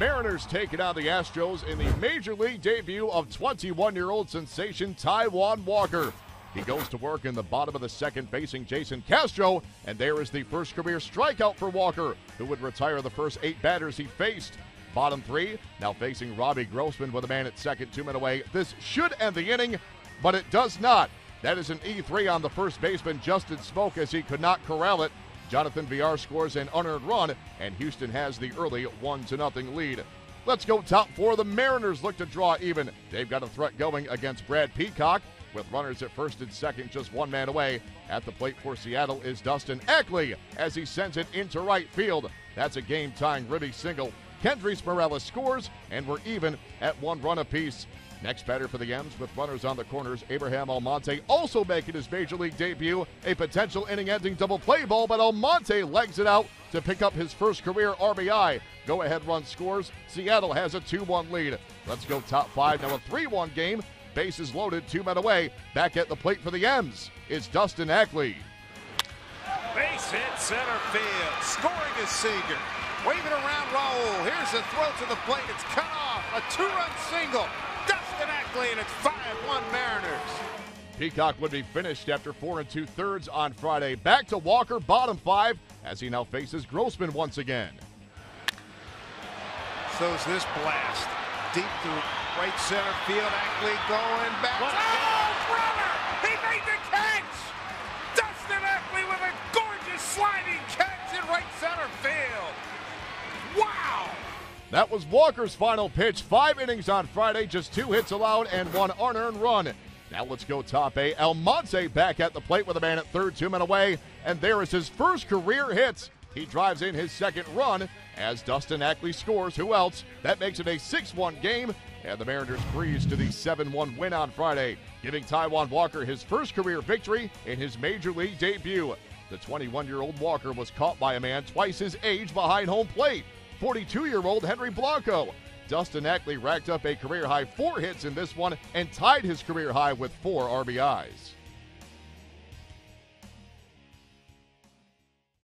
Mariners taking on the Astros in the Major League debut of 21 year old sensation Taijuan Walker. He goes to work in the bottom of the second facing Jason Castro, and there is the first career strikeout for Walker, who would retire the first eight batters he faced. Bottom three, now facing Robbie Grossman with a man at second, two men away. This should end the inning, but it does not. That is an E3 on the first baseman, Justin Smoak, as he could not corral it. Jonathan Villar scores an unearned run, and Houston has the early 1 0 lead. Let's go top four. The Mariners look to draw even. They've got a threat going against Brad Peacock. With runners at first and second, just one man away. At the plate for Seattle is Dustin Ackley as he sends it into right field. That's a game tying Ribby single. Kendrys Morales scores, and we're even at one run apiece. Next batter for the M's with runners on the corners. Abraham Almonte also making his major league debut. A potential inning ending double play ball, but Almonte legs it out to pick up his first career RBI. Go ahead run scores. Seattle has a 2 1 lead. Let's go top five. Now a 3 1 game. Bases loaded, two men away. Back at the plate for the M's is Dustin Ackley. Base hit center field. Scoring is Seager. Waving around Raul. Here's the throw to the plate. It's cut off. A two-run single. Dustin Ackley, and it's 5-1 Mariners. Peacock would be finished after four and two thirds on Friday. Back to Walker, bottom five, as he now faces Grossman once again. So's this blast. Deep to right center field. Ackley going back. Oh, That was Walker's final pitch. Five innings on Friday, just two hits allowed and one unearned run. Now let's go top A. Almonte back at the plate with a man at third, two men away, and there is his first career hit. He drives in his second run as Dustin Ackley scores. Who else? That makes it a 6 1 game, and the Mariners breeze to the 7 1 win on Friday, giving Taijuan Walker his first career victory in his major league debut. The 21 year old Walker was caught by a man twice his age behind home plate, 42 year old Henry Blanco. Dustin Ackley racked up a career high four hits in this one and tied his career high with four RBIs.